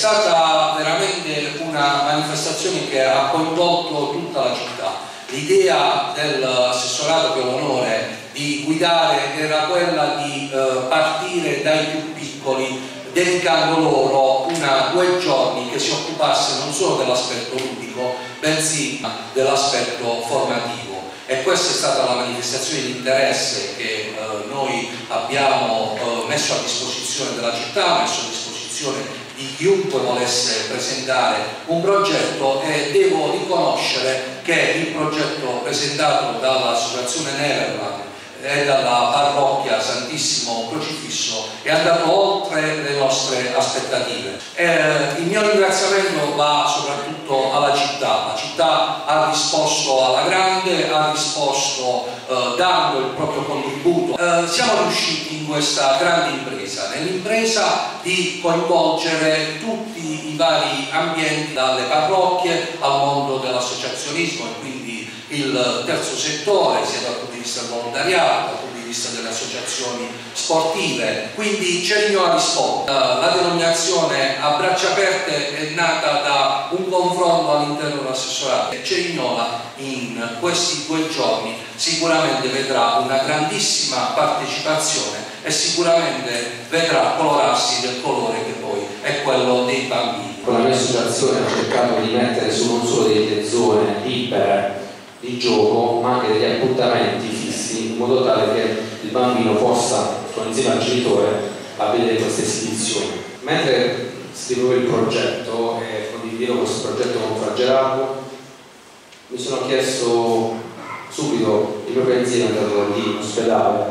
stata veramente una manifestazione che ha coinvolto tutta la città. L'idea dell'assessorato che ho l'onore di guidare era quella di eh, partire dai più piccoli dedicando loro una, due giorni che si occupasse non solo dell'aspetto ludico bensì dell'aspetto formativo e questa è stata la manifestazione di interesse che eh, noi abbiamo eh, messo a disposizione della città, messo a disposizione di chiunque volesse presentare un progetto e devo riconoscere che il progetto presentato dall'associazione Neverland e dalla parrocchia Santissimo Crocifisso è andato oltre le nostre aspettative. Eh, il mio ringraziamento va soprattutto alla città, la città ha risposto alla grande, ha risposto eh, dando il proprio contributo. Eh, siamo riusciti questa grande impresa, nell'impresa di coinvolgere tutti i vari ambienti, dalle parrocchie al mondo dell'associazionismo e quindi il terzo settore, sia dal punto di vista volontariato, dal punto di vista delle associazioni sportive. Quindi Cerignola risponde. La denominazione a braccia aperte è nata da un confronto all'interno dell'assessorato. Cerignola in questi due giorni sicuramente vedrà una grandissima partecipazione e sicuramente vedrà colorarsi del colore che poi è quello dei bambini. Con la mia associazione ho cercato di mettere su non solo delle zone libere di gioco ma anche degli appuntamenti fissi in modo tale che il bambino possa, insieme al genitore, a queste esibizioni. Mentre scrivevo il progetto e condividevo questo progetto con Fragerato, mi sono chiesto subito il mio pensiero è andato in ospedale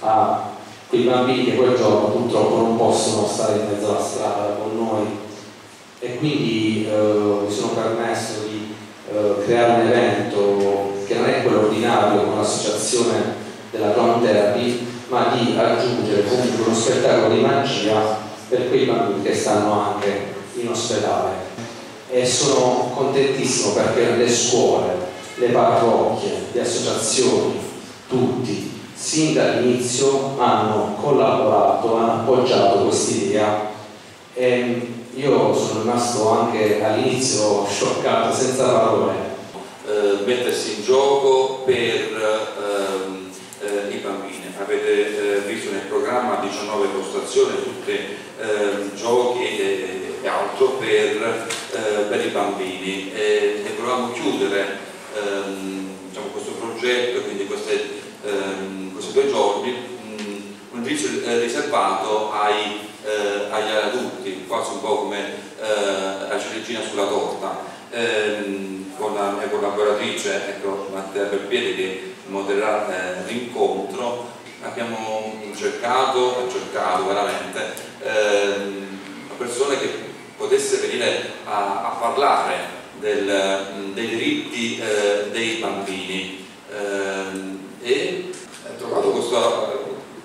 a quei bambini che quel giorno purtroppo non possono stare in mezzo alla strada con noi e quindi eh, mi sono permesso di eh, creare un evento ordinario con l'associazione della Clown Therapy, ma di aggiungere comunque uno spettacolo di magia per quei bambini che stanno anche in ospedale. E sono contentissimo perché le scuole, le parrocchie, le associazioni, tutti, sin dall'inizio hanno collaborato, hanno appoggiato quest'idea e io sono rimasto anche all'inizio scioccato, senza parole. Eh, mettersi in gioco per ehm, eh, i bambini. Avete eh, visto nel programma 19 postazioni, tutte ehm, giochi e, e, altro per, eh, per, i bambini. E, e volevamo chiudere ehm, diciamo, questo progetto, quindi queste, ehm, questi due giorni, mh, un indirizzo eh, riservato ai eh, agli adulti, quasi un po' come eh, la ciliegina sulla torta, ehm, con la mia collaboratrice, ecco, Mattea Belpieri che modererà eh, l'incontro, abbiamo cercato, cercato veramente, ehm, persone che potesse venire a, a parlare del, dei diritti eh, dei bambini. Ehm, e ho trovato questa,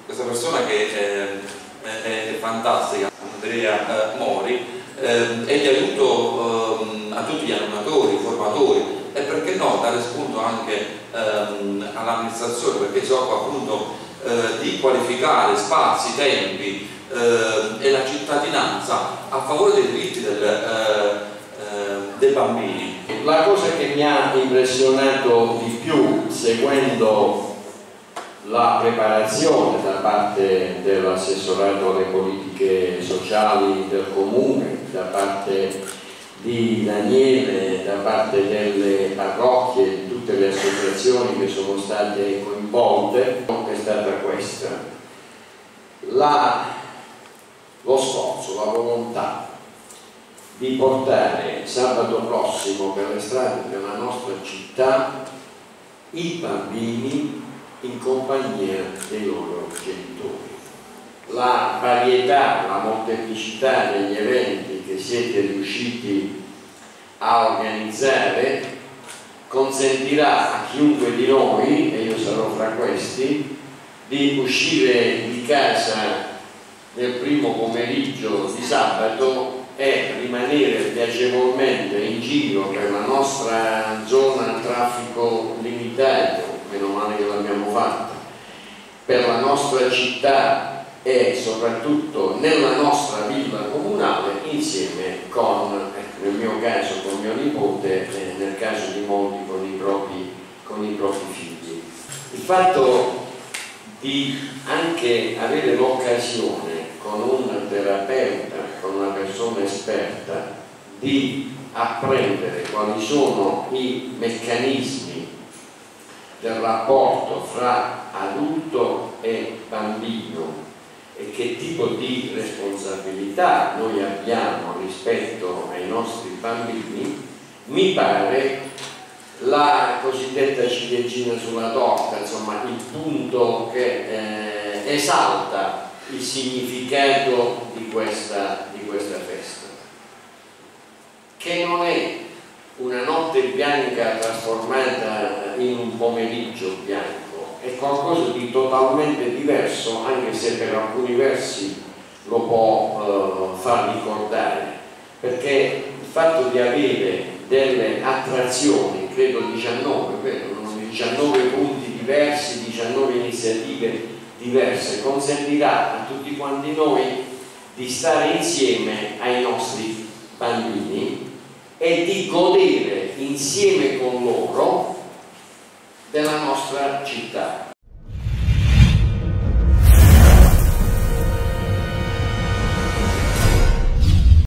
questa persona che eh, è fantastica, Andrea eh, Mori, eh, è di aiuto eh, a tutti gli animatori, formatori. E perché no dare spunto anche ehm, all'amministrazione perché si appunto eh, di qualificare spazi, tempi eh, e la cittadinanza a favore dei diritti del, eh, dei bambini. La cosa che mi ha impressionato di più seguendo la preparazione da parte dell'assessorato alle politiche sociali del comune, da parte di Daniele, da parte delle parrocchie, di tutte le associazioni che sono state coinvolte, è stata questa. La, lo sforzo, la volontà di portare sabato prossimo per le strade della nostra città i bambini in compagnia dei loro genitori. La varietà, la molteplicità degli eventi siete riusciti a organizzare consentirà a chiunque di noi, e io sarò fra questi, di uscire di casa nel primo pomeriggio di sabato e rimanere piacevolmente in giro per la nostra zona a traffico limitato meno male che l'abbiamo fatta, per la nostra città e soprattutto nella nostra villa comunale insieme con, ecco, nel mio caso con mio nipote e nel caso di molti con i propri, con i propri figli. Il fatto di anche avere l'occasione con un terapeuta, con una persona esperta, di apprendere quali sono i meccanismi del rapporto fra adulto e bambino e che tipo di responsabilità noi abbiamo rispetto ai nostri bambini, mi pare la cosiddetta ciliegina sulla torta, insomma il punto che eh, esalta il significato di questa, di questa festa, che non è una notte bianca trasformata in un pomeriggio bianco, qualcosa di totalmente diverso, anche se per alcuni versi lo può eh, far ricordare, perché il fatto di avere delle attrazioni, credo 19, 19 punti diversi, 19 iniziative diverse, consentirà a tutti quanti noi di stare insieme ai nostri bambini e di godere insieme con loro della nostra città